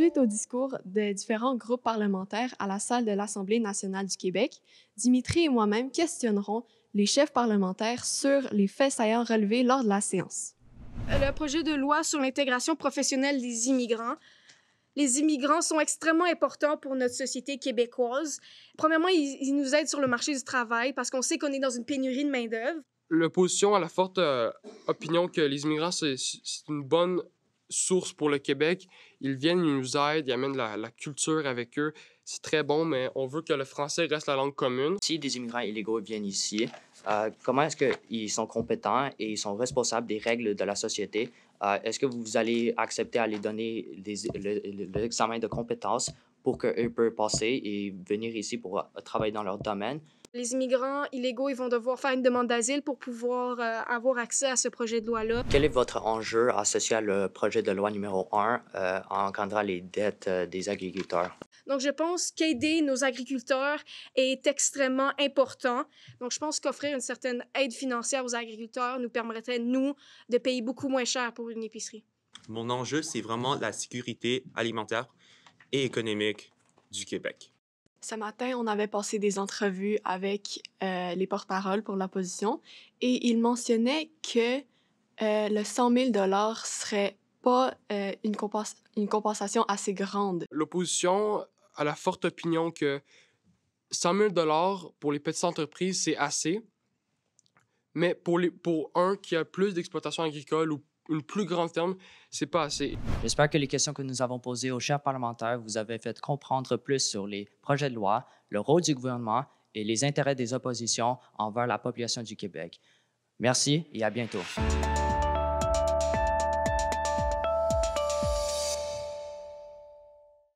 Suite au discours des différents groupes parlementaires à la salle de l'Assemblée nationale du Québec, Dimitri et moi-même questionnerons les chefs parlementaires sur les faits saillants relevés lors de la séance. Le projet de loi sur l'intégration professionnelle des immigrants. Les immigrants sont extrêmement importants pour notre société québécoise. Premièrement, ils, ils nous aident sur le marché du travail parce qu'on sait qu'on est dans une pénurie de main-d'œuvre. L'opposition a la forte euh, opinion que les immigrants, c'est c'est une bonne source pour le Québec. Ils viennent, ils nous aident, ils amènent la, culture avec eux. C'est très bon, mais on veut que le français reste la langue commune. Si des immigrants illégaux viennent ici, euh, comment est-ce qu'ils sont compétents et ils sont responsables des règles de la société? Euh, est-ce que vous allez accepter à les donner l'examen de compétences pour qu'eux peuvent passer et venir ici pour euh, travailler dans leur domaine? Les immigrants illégaux, ils vont devoir faire une demande d'asile pour pouvoir euh, avoir accès à ce projet de loi-là. Quel est votre enjeu associé à le projet de loi numéro 1 euh, en encadrant les dettes euh, des agriculteurs? Donc, je pense qu'aider nos agriculteurs est extrêmement important. Donc, je pense qu'offrir une certaine aide financière aux agriculteurs nous permettrait, nous, de payer beaucoup moins cher pour une épicerie. Mon enjeu, c'est vraiment la sécurité alimentaire et économique du Québec. Ce matin, on avait passé des entrevues avec euh, les porte-paroles pour l'opposition et ils mentionnaient que euh, le 100 000 serait pas euh, une, compensa- une compensation assez grande. L'opposition a la forte opinion que 100 000 pour les petites entreprises, c'est assez. Mais pour, les, pour un qui a plus d'exploitation agricole ou une plus grande ferme, c'est pas assez. J'espère que les questions que nous avons posées aux chefs parlementaires vous avez fait comprendre plus sur les projets de loi, le rôle du gouvernement et les intérêts des oppositions envers la population du Québec. Merci et à bientôt.